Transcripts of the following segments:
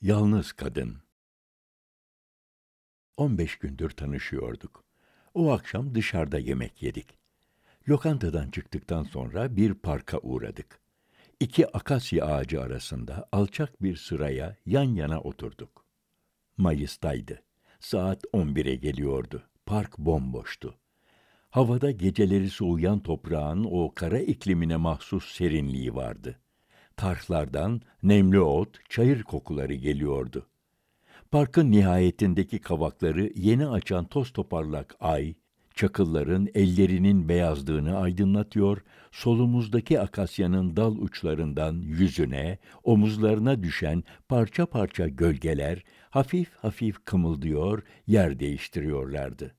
Yalnız kadın. 15 gündür tanışıyorduk. O akşam dışarıda yemek yedik. Lokantadan çıktıktan sonra bir parka uğradık. İki akasya ağacı arasında alçak bir sıraya yan yana oturduk. Mayıs'taydı. Saat 11'e geliyordu. Park bomboştu. Havada geceleri soğuyan toprağın o kara iklimine mahsus serinliği vardı. Tarhlardan nemli ot, çayır kokuları geliyordu. Parkın nihayetindeki kavakları yeni açan toz toparlak ay, çakılların ellerinin beyazlığını aydınlatıyor, solumuzdaki akasyanın dal uçlarından yüzüne, omuzlarına düşen parça parça gölgeler hafif hafif kımıldıyor, yer değiştiriyorlardı.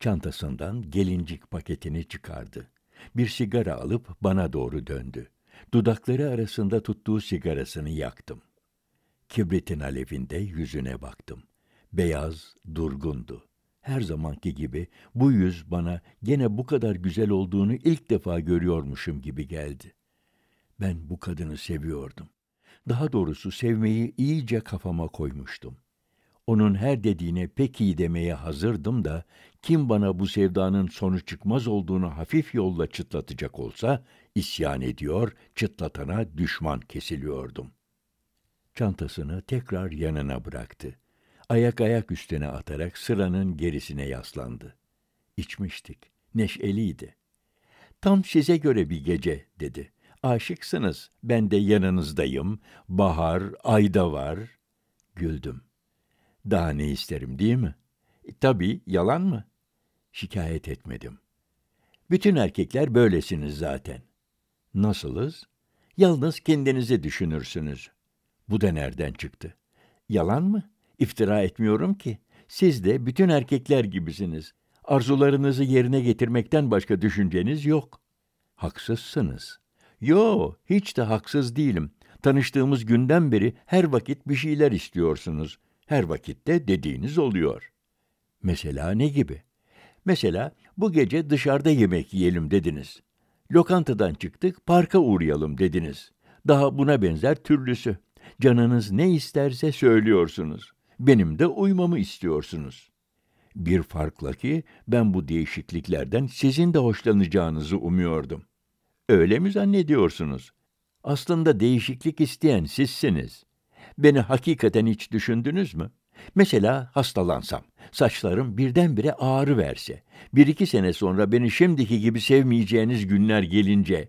Çantasından gelincik paketini çıkardı. Bir sigara alıp bana doğru döndü. Dudakları arasında tuttuğu sigarasını yaktım. Kibritin alevinde yüzüne baktım. Beyaz, durgundu. Her zamanki gibi bu yüz bana gene bu kadar güzel olduğunu ilk defa görüyormuşum gibi geldi. Ben bu kadını seviyordum. Daha doğrusu sevmeyi iyice kafama koymuştum. Onun her dediğine pek iyi demeye hazırdım da kim bana bu sevdanın sonu çıkmaz olduğunu hafif yolla çıtlatacak olsa isyan ediyor, çıtlatana düşman kesiliyordum. Çantasını tekrar yanına bıraktı. Ayak ayak üstüne atarak sıranın gerisine yaslandı. İçmiştik. Neşeliydi. Tam size göre bir gece dedi. Aşıksınız. Ben de yanınızdayım. Bahar, ayda var. Güldüm. Daha ne isterim değil mi? E, tabii, yalan mı? Şikayet etmedim. Bütün erkekler böylesiniz zaten. Nasılız? Yalnız kendinizi düşünürsünüz. Bu da nereden çıktı? Yalan mı? İftira etmiyorum ki. Siz de bütün erkekler gibisiniz. Arzularınızı yerine getirmekten başka düşünceniz yok. Haksızsınız. Yo, hiç de haksız değilim. Tanıştığımız günden beri her vakit bir şeyler istiyorsunuz. Her vakitte dediğiniz oluyor. Mesela ne gibi? Mesela bu gece dışarıda yemek yiyelim dediniz. Lokantadan çıktık, parka uğrayalım dediniz. Daha buna benzer türlüsü. Canınız ne isterse söylüyorsunuz. Benim de uymamı istiyorsunuz. Bir farkla ki ben bu değişikliklerden sizin de hoşlanacağınızı umuyordum. Öyle mi zannediyorsunuz? Aslında değişiklik isteyen sizsiniz. Beni hakikaten hiç düşündünüz mü? Mesela hastalansam, saçlarım birdenbire ağrı verse, bir iki sene sonra beni şimdiki gibi sevmeyeceğiniz günler gelince,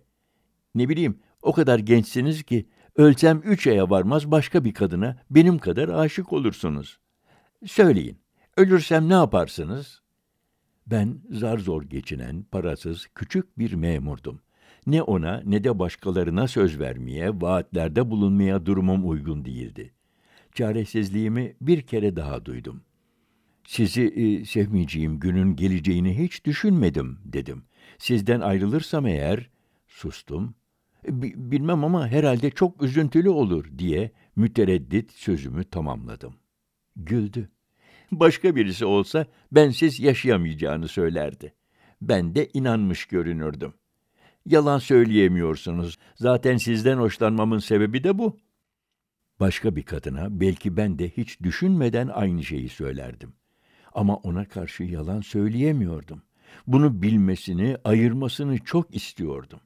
ne bileyim o kadar gençsiniz ki ölsem üç aya varmaz başka bir kadına benim kadar aşık olursunuz. Söyleyin, ölürsem ne yaparsınız? Ben zar zor geçinen, parasız, küçük bir memurdum. Ne ona ne de başkalarına söz vermeye, vaatlerde bulunmaya durumum uygun değildi. Çaresizliğimi bir kere daha duydum. Sizi e, sevmeyeceğim günün geleceğini hiç düşünmedim dedim. Sizden ayrılırsam eğer sustum. E, bilmem ama herhalde çok üzüntülü olur diye mütereddit sözümü tamamladım. Güldü. Başka birisi olsa bensiz yaşayamayacağını söylerdi. Ben de inanmış görünürdüm. Yalan söyleyemiyorsunuz. Zaten sizden hoşlanmamın sebebi de bu. Başka bir kadına belki ben de hiç düşünmeden aynı şeyi söylerdim. Ama ona karşı yalan söyleyemiyordum. Bunu bilmesini, ayırmasını çok istiyordum.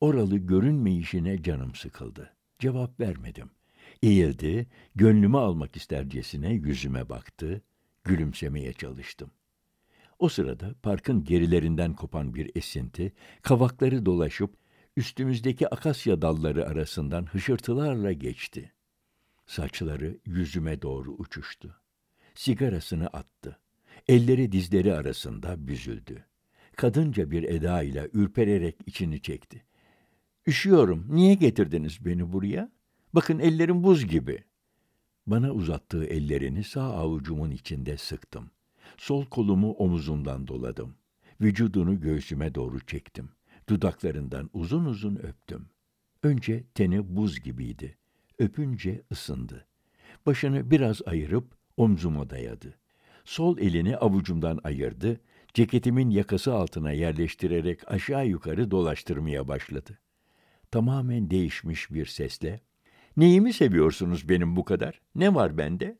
Oralı görünmeyişine canım sıkıldı. Cevap vermedim. Eğildi, gönlümü almak istercesine yüzüme baktı, gülümsemeye çalıştım. O sırada parkın gerilerinden kopan bir esinti, kavakları dolaşıp üstümüzdeki akasya dalları arasından hışırtılarla geçti. Saçları yüzüme doğru uçuştu. Sigarasını attı. Elleri dizleri arasında büzüldü. Kadınca bir eda ile ürpererek içini çekti. Üşüyorum, niye getirdiniz beni buraya? Bakın ellerim buz gibi. Bana uzattığı ellerini sağ avucumun içinde sıktım. Sol kolumu omuzundan doladım. Vücudunu göğsüme doğru çektim. Dudaklarından uzun uzun öptüm. Önce teni buz gibiydi. Öpünce ısındı. Başını biraz ayırıp omzuma dayadı. Sol elini avucumdan ayırdı, ceketimin yakası altına yerleştirerek aşağı yukarı dolaştırmaya başladı. Tamamen değişmiş bir sesle, Neyimi seviyorsunuz benim bu kadar? Ne var bende?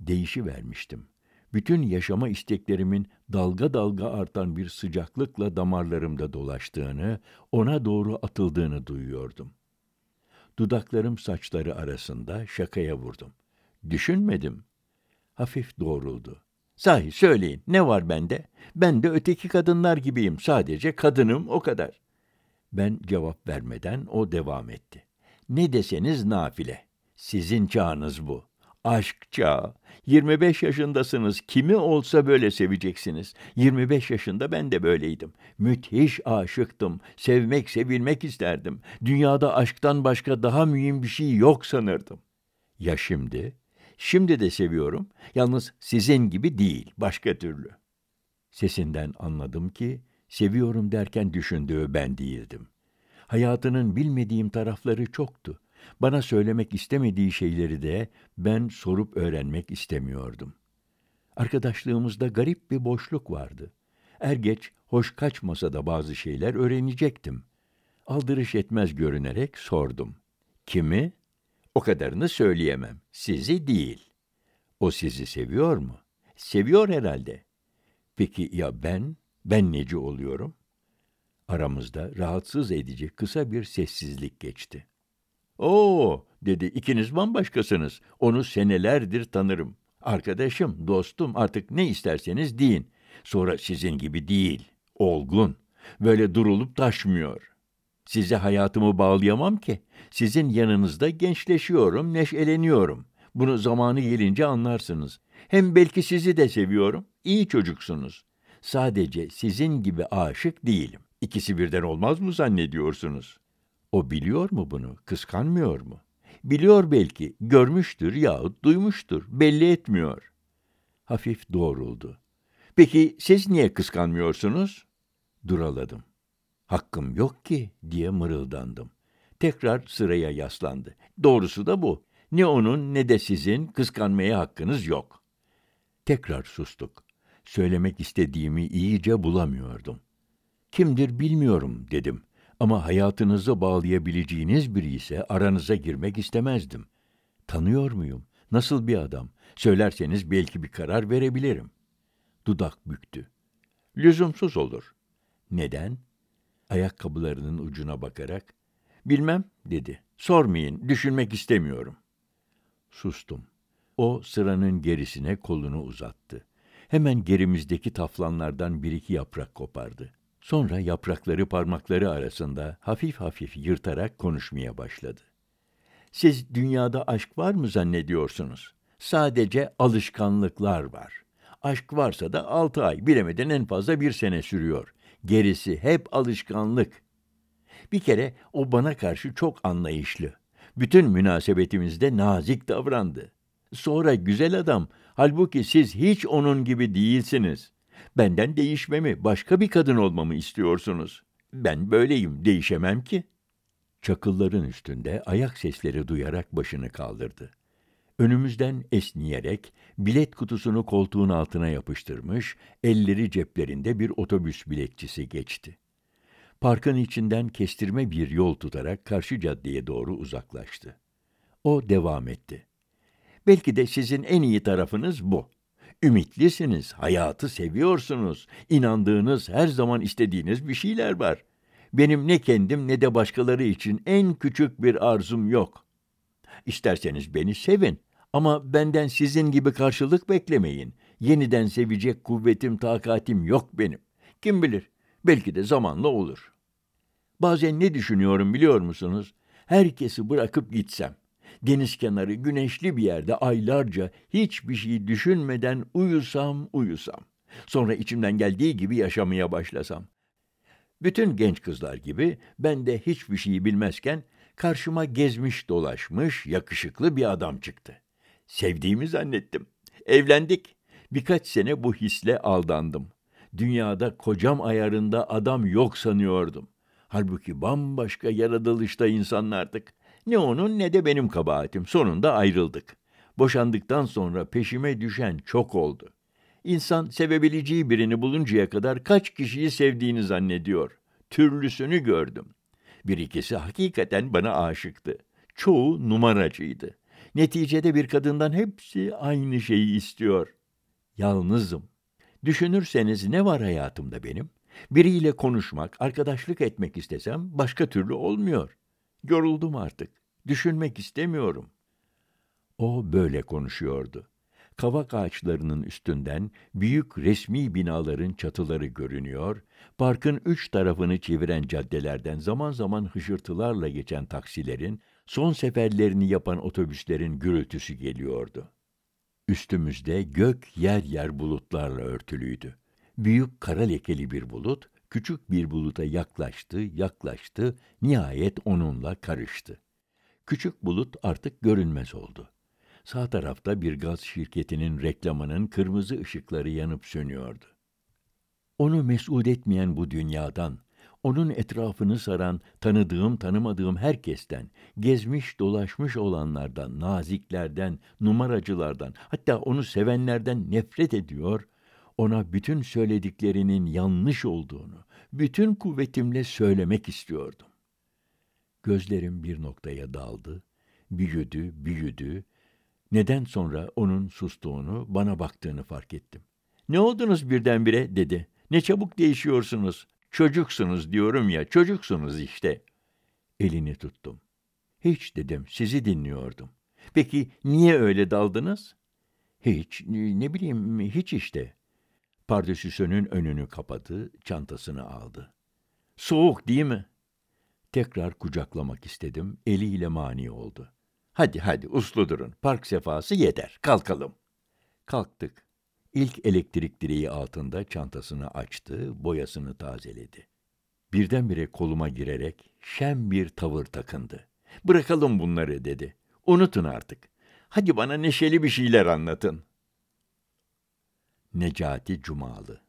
Değişi vermiştim. Bütün yaşama isteklerimin dalga dalga artan bir sıcaklıkla damarlarımda dolaştığını, ona doğru atıldığını duyuyordum. Dudaklarım saçları arasında şakaya vurdum. Düşünmedim. Hafif doğruldu. Sahi söyleyin, ne var bende? Ben de öteki kadınlar gibiyim, sadece kadınım o kadar. Ben cevap vermeden o devam etti. Ne deseniz nafile. Sizin çağınız bu. Aşk çağı. 25 yaşındasınız. Kimi olsa böyle seveceksiniz. 25 yaşında ben de böyleydim. Müthiş aşıktım. Sevmek, sevilmek isterdim. Dünyada aşktan başka daha mühim bir şey yok sanırdım. Ya şimdi? Şimdi de seviyorum. Yalnız sizin gibi değil, başka türlü. Sesinden anladım ki seviyorum derken düşündüğü ben değildim. Hayatının bilmediğim tarafları çoktu. Bana söylemek istemediği şeyleri de ben sorup öğrenmek istemiyordum. Arkadaşlığımızda garip bir boşluk vardı. Er geç hoş kaçmasa da bazı şeyler öğrenecektim. Aldırış etmez görünerek sordum. Kimi? O kadarını söyleyemem. Sizi değil. O sizi seviyor mu? Seviyor herhalde. Peki ya ben? Ben neci oluyorum? Aramızda rahatsız edici kısa bir sessizlik geçti. Oo, dedi, ikiniz bambaşkasınız. Onu senelerdir tanırım. Arkadaşım, dostum, artık ne isterseniz deyin. Sonra sizin gibi değil, olgun. Böyle durulup taşmıyor. Size hayatımı bağlayamam ki. Sizin yanınızda gençleşiyorum, neşeleniyorum. Bunu zamanı gelince anlarsınız. Hem belki sizi de seviyorum. İyi çocuksunuz. Sadece sizin gibi aşık değilim. İkisi birden olmaz mı zannediyorsunuz? O biliyor mu bunu? Kıskanmıyor mu? Biliyor belki, görmüştür yahut duymuştur, belli etmiyor. Hafif doğruldu. Peki siz niye kıskanmıyorsunuz? Duraladım. Hakkım yok ki diye mırıldandım. Tekrar sıraya yaslandı. Doğrusu da bu. Ne onun ne de sizin kıskanmaya hakkınız yok. Tekrar sustuk. Söylemek istediğimi iyice bulamıyordum. Kimdir bilmiyorum dedim. Ama hayatınızı bağlayabileceğiniz biri ise aranıza girmek istemezdim. Tanıyor muyum? Nasıl bir adam? Söylerseniz belki bir karar verebilirim. Dudak büktü. Lüzumsuz olur. Neden? Ayakkabılarının ucuna bakarak. Bilmem, dedi. Sormayın, düşünmek istemiyorum. Sustum. O sıranın gerisine kolunu uzattı. Hemen gerimizdeki taflanlardan bir iki yaprak kopardı. Sonra yaprakları parmakları arasında hafif hafif yırtarak konuşmaya başladı. Siz dünyada aşk var mı zannediyorsunuz? Sadece alışkanlıklar var. Aşk varsa da altı ay, bilemeden en fazla bir sene sürüyor. Gerisi hep alışkanlık. Bir kere o bana karşı çok anlayışlı. Bütün münasebetimizde nazik davrandı. Sonra güzel adam, halbuki siz hiç onun gibi değilsiniz. Benden değişmemi, başka bir kadın olmamı istiyorsunuz. Ben böyleyim, değişemem ki. Çakılların üstünde ayak sesleri duyarak başını kaldırdı. Önümüzden esniyerek bilet kutusunu koltuğun altına yapıştırmış, elleri ceplerinde bir otobüs biletçisi geçti. Parkın içinden kestirme bir yol tutarak karşı caddeye doğru uzaklaştı. O devam etti. Belki de sizin en iyi tarafınız bu. Ümitlisiniz, hayatı seviyorsunuz. İnandığınız, her zaman istediğiniz bir şeyler var. Benim ne kendim ne de başkaları için en küçük bir arzum yok. İsterseniz beni sevin ama benden sizin gibi karşılık beklemeyin. Yeniden sevecek kuvvetim, takatim yok benim. Kim bilir, belki de zamanla olur. Bazen ne düşünüyorum biliyor musunuz? Herkesi bırakıp gitsem deniz kenarı güneşli bir yerde aylarca hiçbir şey düşünmeden uyusam uyusam. Sonra içimden geldiği gibi yaşamaya başlasam. Bütün genç kızlar gibi ben de hiçbir şeyi bilmezken karşıma gezmiş dolaşmış yakışıklı bir adam çıktı. Sevdiğimi zannettim. Evlendik. Birkaç sene bu hisle aldandım. Dünyada kocam ayarında adam yok sanıyordum. Halbuki bambaşka yaratılışta insanlardık. Ne onun ne de benim kabahatim. Sonunda ayrıldık. Boşandıktan sonra peşime düşen çok oldu. İnsan sevebileceği birini buluncaya kadar kaç kişiyi sevdiğini zannediyor. Türlüsünü gördüm. Bir ikisi hakikaten bana aşıktı. Çoğu numaracıydı. Neticede bir kadından hepsi aynı şeyi istiyor. Yalnızım. Düşünürseniz ne var hayatımda benim? Biriyle konuşmak, arkadaşlık etmek istesem başka türlü olmuyor. Yoruldum artık. Düşünmek istemiyorum. O böyle konuşuyordu. Kavak ağaçlarının üstünden büyük resmi binaların çatıları görünüyor, parkın üç tarafını çeviren caddelerden zaman zaman hışırtılarla geçen taksilerin, son seferlerini yapan otobüslerin gürültüsü geliyordu. Üstümüzde gök yer yer bulutlarla örtülüydü. Büyük kara lekeli bir bulut, küçük bir buluta yaklaştı, yaklaştı, nihayet onunla karıştı. Küçük bulut artık görünmez oldu. Sağ tarafta bir gaz şirketinin reklamının kırmızı ışıkları yanıp sönüyordu. Onu mesut etmeyen bu dünyadan, onun etrafını saran tanıdığım tanımadığım herkesten, gezmiş dolaşmış olanlardan, naziklerden, numaracılardan, hatta onu sevenlerden nefret ediyor, ona bütün söylediklerinin yanlış olduğunu, bütün kuvvetimle söylemek istiyordum. Gözlerim bir noktaya daldı, büyüdü, büyüdü, neden sonra onun sustuğunu, bana baktığını fark ettim. Ne oldunuz birdenbire dedi. Ne çabuk değişiyorsunuz. Çocuksunuz diyorum ya, çocuksunuz işte. Elini tuttum. Hiç dedim, sizi dinliyordum. Peki niye öyle daldınız? Hiç, ne bileyim, hiç işte. Pardesüsünün önünü kapadı, çantasını aldı. Soğuk değil mi? Tekrar kucaklamak istedim, eliyle mani oldu. Hadi hadi uslu durun. Park sefası yeter. Kalkalım. Kalktık. İlk elektrik direği altında çantasını açtı, boyasını tazeledi. Birdenbire koluma girerek şen bir tavır takındı. Bırakalım bunları dedi. Unutun artık. Hadi bana neşeli bir şeyler anlatın. Necati Cumalı